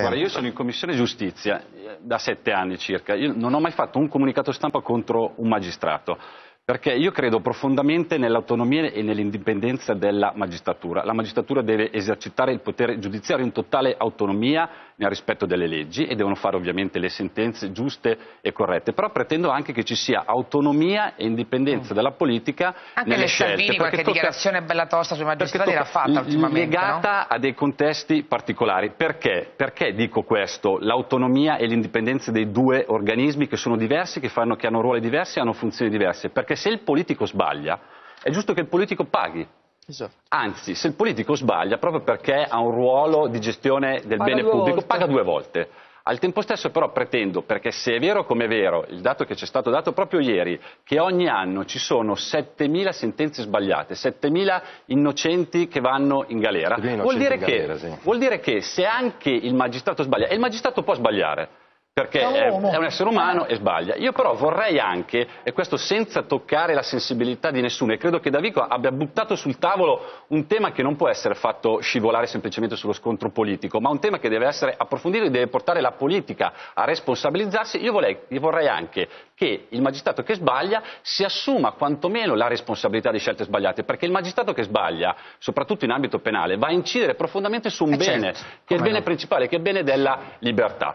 Guarda, io sono in commissione giustizia eh, da sette anni circa. Io non ho mai fatto un comunicato stampa contro un magistrato. Perché io credo profondamente nell'autonomia e nell'indipendenza della magistratura. La magistratura deve esercitare il potere giudiziario in totale autonomia nel rispetto delle leggi e devono fare ovviamente le sentenze giuste e corrette, però pretendo anche che ci sia autonomia e indipendenza della politica Anche nelle le scelte. Salvini qualche tocca- dichiarazione bella tosta sui magistrati l'ha fatta ultimamente, legata a dei contesti particolari. Perché? Perché dico questo? L'autonomia e l'indipendenza dei due organismi che sono diversi, che, fanno, che hanno ruoli diversi e hanno funzioni diverse. Perché se il politico sbaglia, è giusto che il politico paghi. Esatto. Anzi, se il politico sbaglia, proprio perché ha un ruolo di gestione del Paga bene pubblico, volte. paga due volte. Al tempo stesso però pretendo, perché se è vero come è vero, il dato che ci è stato dato proprio ieri, che ogni anno ci sono 7.000 sentenze sbagliate, 7.000 innocenti che vanno in galera, 7.000 vuol dire, in che, galera, sì. vuol dire che se anche il magistrato sbaglia, e il magistrato può sbagliare, perché È un è, un essere umano e sbaglia. Io però vorrei anche, e questo senza toccare la sensibilità di nessuno, e credo che Davico abbia buttato sul tavolo un tema che non può essere fatto scivolare semplicemente sullo scontro politico, ma un tema che deve essere approfondito e deve portare la politica a responsabilizzarsi. Io, vorrei- io vorrei anche che il magistrato che sbaglia si assuma quantomeno la responsabilità di scelte sbagliate, perché il magistrato che sbaglia, soprattutto in ambito penale, va a incidere profondamente su un Eh bene, certo, che è il bene no. principale, che è il bene della libertà.